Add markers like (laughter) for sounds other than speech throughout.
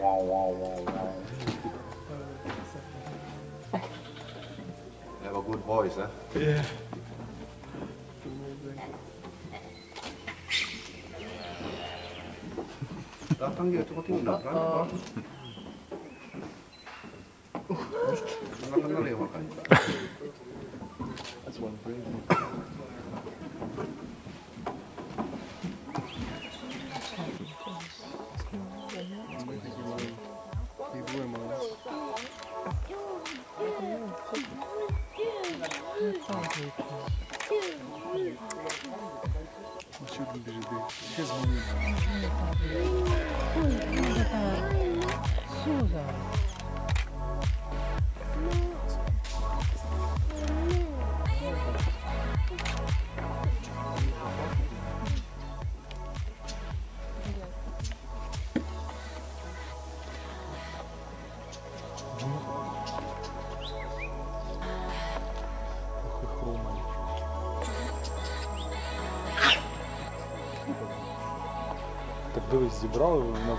wow, wow, wow, wow. Have a good voice, eh? Yeah. (laughs) (laughs) Datang dia cepat tinggal kan? Nggak kenal ya Так Зібрали на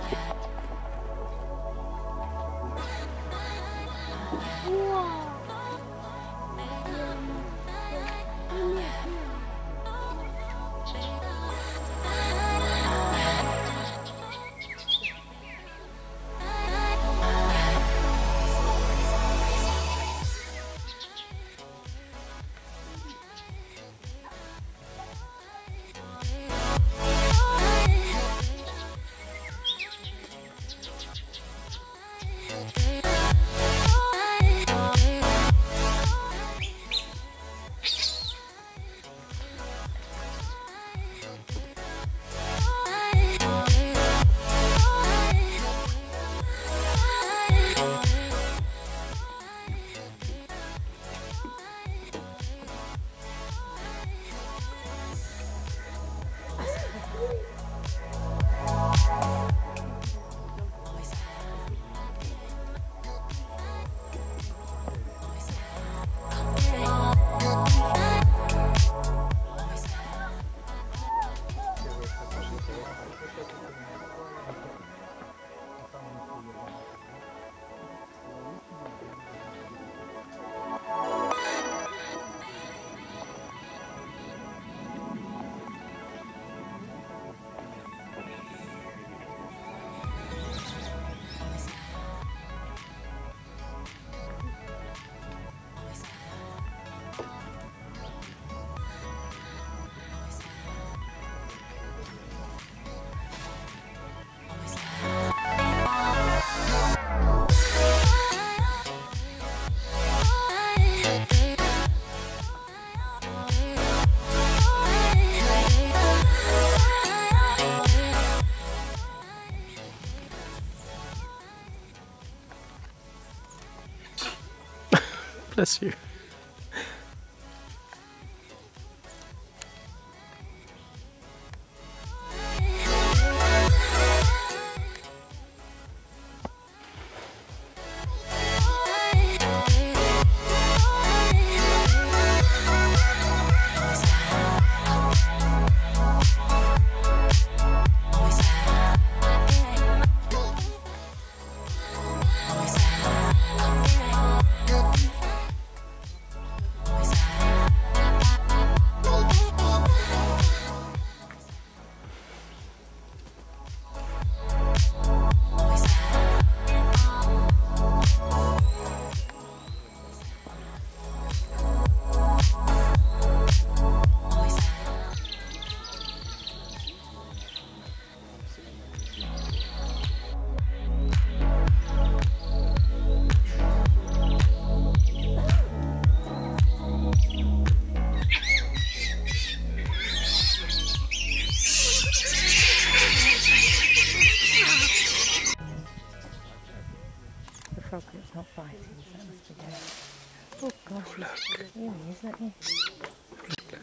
Bless you.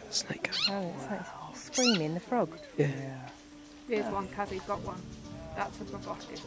Snake. Oh, it's wow. like screaming the frog. Yeah. yeah. There's oh. one, Caddy, got one. That's a proboscis.